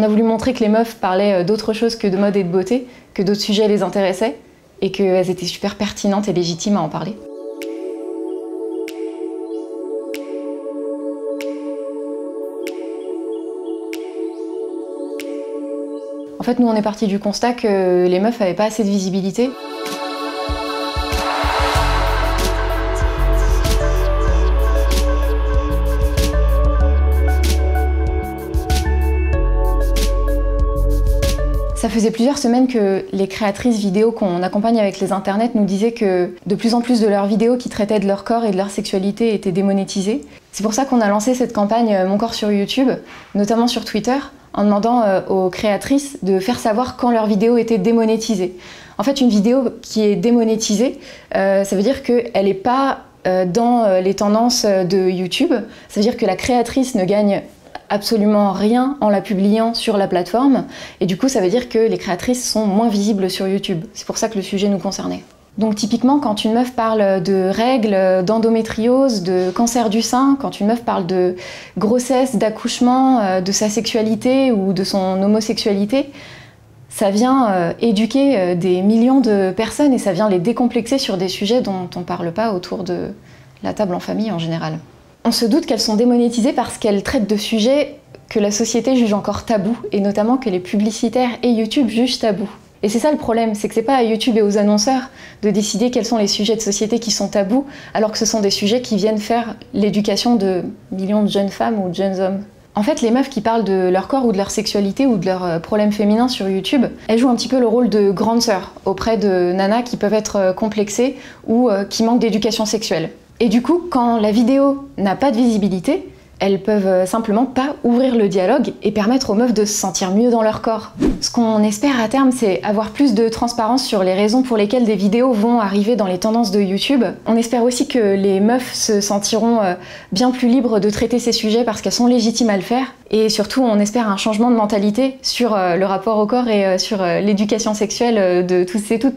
On a voulu montrer que les meufs parlaient d'autre chose que de mode et de beauté, que d'autres sujets les intéressaient et qu'elles étaient super pertinentes et légitimes à en parler. En fait, nous, on est parti du constat que les meufs n'avaient pas assez de visibilité. Ça faisait plusieurs semaines que les créatrices vidéo qu'on accompagne avec les internets nous disaient que de plus en plus de leurs vidéos qui traitaient de leur corps et de leur sexualité étaient démonétisées. C'est pour ça qu'on a lancé cette campagne euh, Mon corps sur YouTube, notamment sur Twitter, en demandant euh, aux créatrices de faire savoir quand leurs vidéos étaient démonétisées. En fait, une vidéo qui est démonétisée, euh, ça veut dire qu'elle n'est pas dans les tendances de YouTube. Ça veut dire que la créatrice ne gagne absolument rien en la publiant sur la plateforme. Et du coup, ça veut dire que les créatrices sont moins visibles sur YouTube. C'est pour ça que le sujet nous concernait. Donc typiquement, quand une meuf parle de règles, d'endométriose, de cancer du sein, quand une meuf parle de grossesse, d'accouchement, euh, de sa sexualité ou de son homosexualité, ça vient euh, éduquer euh, des millions de personnes et ça vient les décomplexer sur des sujets dont on ne parle pas autour de la table en famille en général. On se doute qu'elles sont démonétisées parce qu'elles traitent de sujets que la société juge encore tabous, et notamment que les publicitaires et YouTube jugent tabous. Et c'est ça le problème, c'est que c'est pas à YouTube et aux annonceurs de décider quels sont les sujets de société qui sont tabous, alors que ce sont des sujets qui viennent faire l'éducation de millions de jeunes femmes ou de jeunes hommes. En fait, les meufs qui parlent de leur corps ou de leur sexualité ou de leurs euh, problèmes féminins sur YouTube, elles jouent un petit peu le rôle de grande sœur auprès de nanas qui peuvent être euh, complexées ou euh, qui manquent d'éducation sexuelle. Et du coup, quand la vidéo n'a pas de visibilité, elles peuvent euh, simplement pas ouvrir le dialogue et permettre aux meufs de se sentir mieux dans leur corps. Ce qu'on espère à terme, c'est avoir plus de transparence sur les raisons pour lesquelles des vidéos vont arriver dans les tendances de YouTube. On espère aussi que les meufs se sentiront euh, bien plus libres de traiter ces sujets parce qu'elles sont légitimes à le faire. Et surtout, on espère un changement de mentalité sur euh, le rapport au corps et sur l'éducation sexuelle de tous et toutes.